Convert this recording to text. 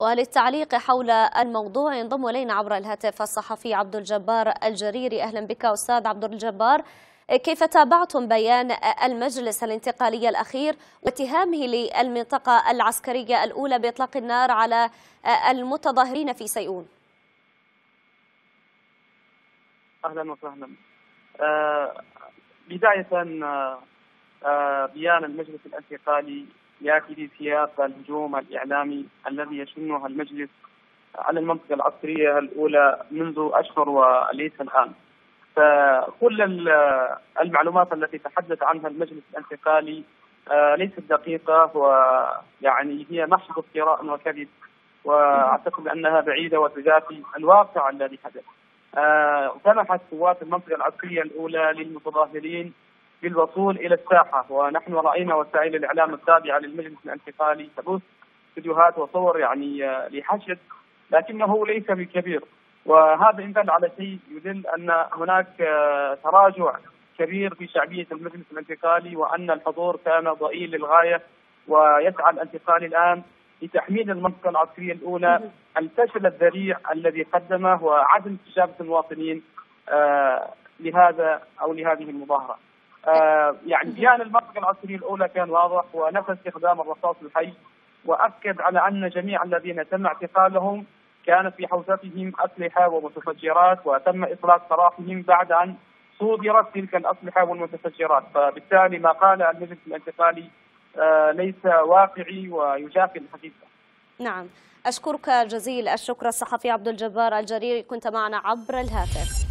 وللتعليق حول الموضوع ينضم إلينا عبر الهاتف الصحفي عبد الجبار الجريري أهلا بك أستاذ عبد الجبار كيف تابعتم بيان المجلس الانتقالي الأخير واتهامه للمنطقة العسكرية الأولى بإطلاق النار على المتظاهرين في سيئون؟ أهلا وسهلا. آه بداية آه بيان المجلس الانتقالي في سياق الهجوم الإعلامي الذي يشنه المجلس على المنطقة العسكريه الأولى منذ أشهر وليس الآن. فكل المعلومات التي تحدث عنها المجلس الانتقالي ليست دقيقة ويعني هي محض افتراء وكذب وأعتقد أنها بعيدة وتجافي الواقع الذي حدث. سمحت قوات المنطقة العسكريه الأولى للمتظاهرين بالوصول إلى الساحة. ونحن رأينا وسائل الإعلام التابعة للمجلس الانتقالي تبث فيديوهات وصور يعني لحشد لكنه ليس بكبير وهذا إن على شيء يدل أن هناك تراجع كبير في شعبية المجلس الانتقالي وأن الحضور كان ضئيل للغاية. ويسعى الانتقالي الآن لتحميل المنطقة العسكريه الأولى الفشل الذريع الذي قدمه وعدم استجابة المواطنين لهذا أو لهذه المظاهرة. يعني بيان المنطقة العسكريه الأولى كان واضح ونفى استخدام الرصاص الحي وأكد على أن جميع الذين تم اعتقالهم كانت في حوزتهم أسلحة ومتفجرات وتم إطلاق سراحهم بعد أن صودرت تلك الأسلحة والمتفجرات، فبالتالي ما قال المجلس الانتقالي ليس واقعي ويجافي الحقيقة. نعم، أشكرك جزيل الشكر الصحفي عبد الجبار الجريري كنت معنا عبر الهاتف.